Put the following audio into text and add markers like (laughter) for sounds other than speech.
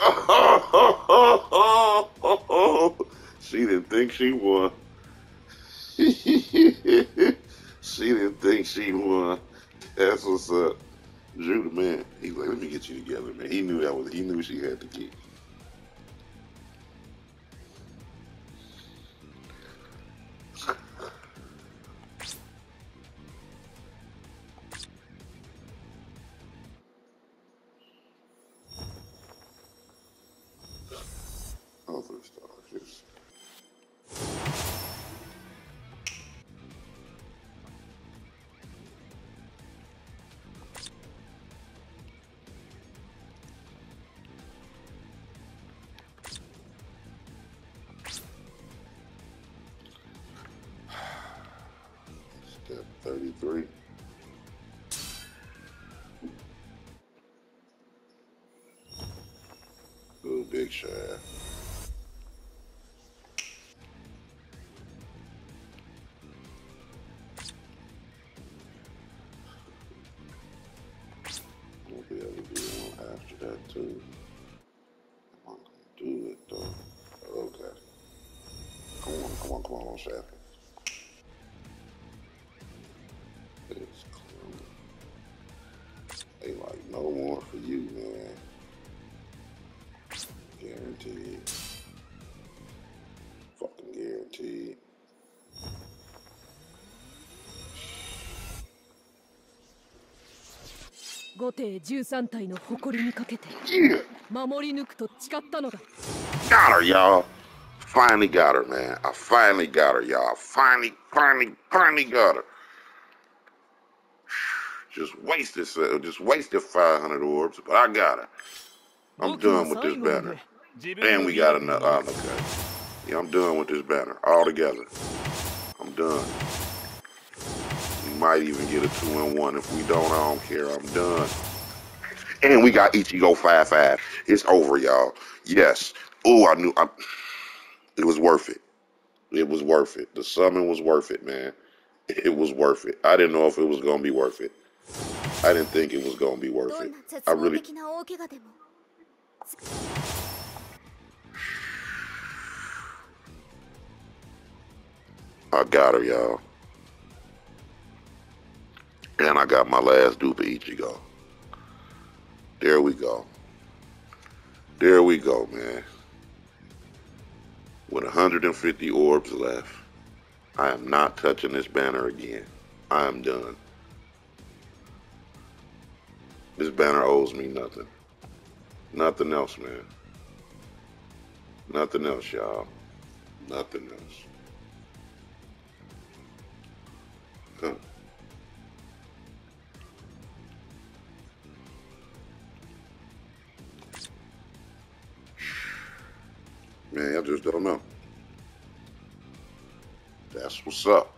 (laughs) she didn't think she won. (laughs) she didn't think she won. That's what's up. Drew the man. He's like, let me get you together, man. He knew that was he knew she had the stars, yes. Step 33. Ooh, big shot. We'll be able to do one after that too. I'm not gonna do it though. Okay. Come on, come on, come on, Shaft. It's cool. They like no more for you, man. Guaranteed. 護廷13隊の誇りにかけて守り抜くと誓ったのだ Got her, y'all. Finally got her, man. I finally got her, y'all. Finally, finally, finally got her. Just wasted, just wasted 500 orbs, but I got her. I'm done with this banner. And we got another. Oh, okay. Yeah, I'm done with this banner altogether. I'm done might even get a two and one. If we don't, I don't care. I'm done. And we got Ichigo 5-5. It's over, y'all. Yes. Ooh, I knew. I, it was worth it. It was worth it. The summon was worth it, man. It was worth it. I didn't know if it was going to be worth it. I didn't think it was going to be worth it. I really... I got her, y'all. And I got my last dupe of Ichigo. There we go. There we go, man. With 150 orbs left, I am not touching this banner again. I am done. This banner owes me nothing. Nothing else, man. Nothing else, y'all. Nothing else. Huh. Man, I just don't know. That's what's up.